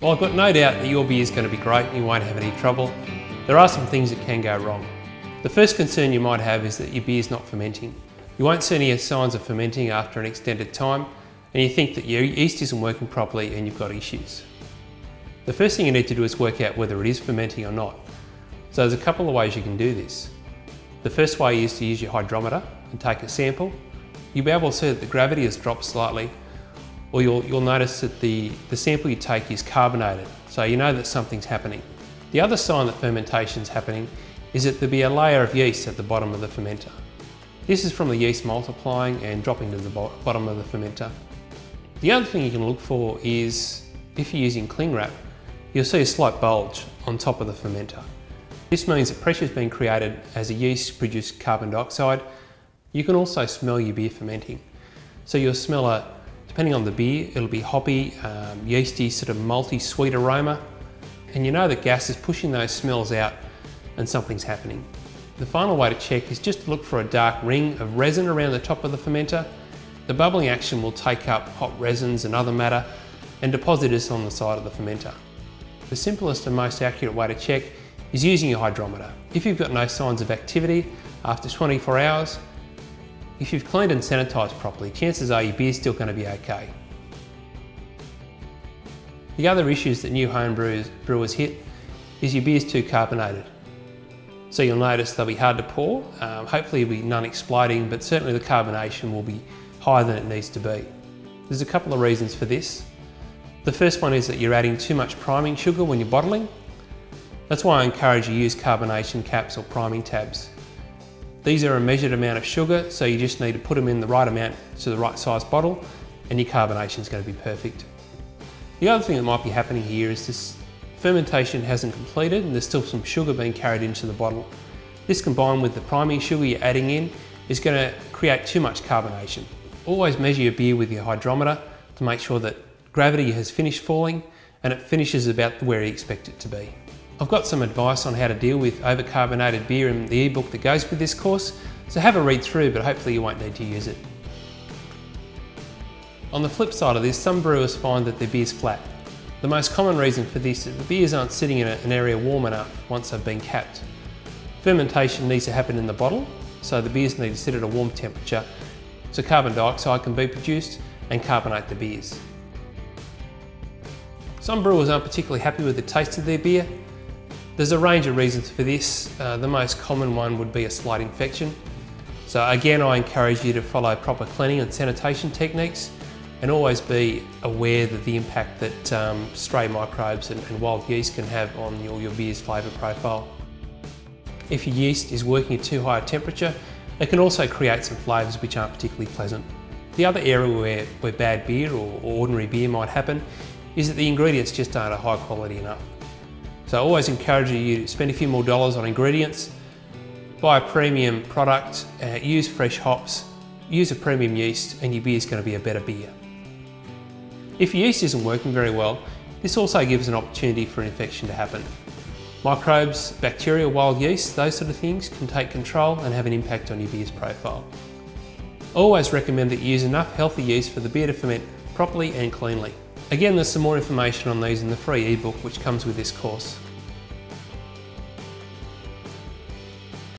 Well, I've got no doubt that your beer is going to be great and you won't have any trouble. There are some things that can go wrong. The first concern you might have is that your beer is not fermenting. You won't see any signs of fermenting after an extended time and you think that your yeast isn't working properly and you've got issues. The first thing you need to do is work out whether it is fermenting or not. So there's a couple of ways you can do this. The first way is to use your hydrometer and take a sample. You'll be able to see that the gravity has dropped slightly or you'll, you'll notice that the, the sample you take is carbonated, so you know that something's happening. The other sign that fermentation is happening is that there'll be a layer of yeast at the bottom of the fermenter. This is from the yeast multiplying and dropping to the bottom of the fermenter. The other thing you can look for is, if you're using cling wrap, you'll see a slight bulge on top of the fermenter. This means that pressure is being created as the yeast produce carbon dioxide. You can also smell your beer fermenting. So you'll smell a Depending on the beer, it'll be hoppy, um, yeasty, sort of malty, sweet aroma. And you know that gas is pushing those smells out and something's happening. The final way to check is just to look for a dark ring of resin around the top of the fermenter. The bubbling action will take up hop resins and other matter and deposit this on the side of the fermenter. The simplest and most accurate way to check is using your hydrometer. If you've got no signs of activity after 24 hours, if you've cleaned and sanitised properly, chances are your beer's still going to be okay. The other issues that new home brewers, brewers hit is your beer's too carbonated. So you'll notice they'll be hard to pour, um, hopefully it'll be non-exploding, but certainly the carbonation will be higher than it needs to be. There's a couple of reasons for this. The first one is that you're adding too much priming sugar when you're bottling. That's why I encourage you use carbonation caps or priming tabs. These are a measured amount of sugar, so you just need to put them in the right amount to the right size bottle and your carbonation is going to be perfect. The other thing that might be happening here is this fermentation hasn't completed and there's still some sugar being carried into the bottle. This combined with the priming sugar you're adding in is going to create too much carbonation. Always measure your beer with your hydrometer to make sure that gravity has finished falling and it finishes about where you expect it to be. I've got some advice on how to deal with overcarbonated beer in the ebook that goes with this course, so have a read through, but hopefully you won't need to use it. On the flip side of this, some brewers find that their beer's flat. The most common reason for this is the beers aren't sitting in an area warm enough once they've been capped. Fermentation needs to happen in the bottle, so the beers need to sit at a warm temperature so carbon dioxide can be produced and carbonate the beers. Some brewers aren't particularly happy with the taste of their beer, there's a range of reasons for this. Uh, the most common one would be a slight infection. So again, I encourage you to follow proper cleaning and sanitation techniques and always be aware of the impact that um, stray microbes and, and, wild yeast can have on your, your beer's flavour profile. If your yeast is working at too high a temperature, it can also create some flavours which aren't particularly pleasant. The other area where, where bad beer or, or ordinary beer might happen is that the ingredients just aren't high quality enough. So I always encourage you to spend a few more dollars on ingredients, buy a premium product, uh, use fresh hops, use a premium yeast and your beer is going to be a better beer. If your yeast isn't working very well, this also gives an opportunity for infection to happen. Microbes, bacteria, wild yeast, those sort of things can take control and have an impact on your beer's profile. Always recommend that you use enough healthy yeast for the beer to ferment properly and cleanly. Again, there's some more information on these in the free ebook which comes with this course.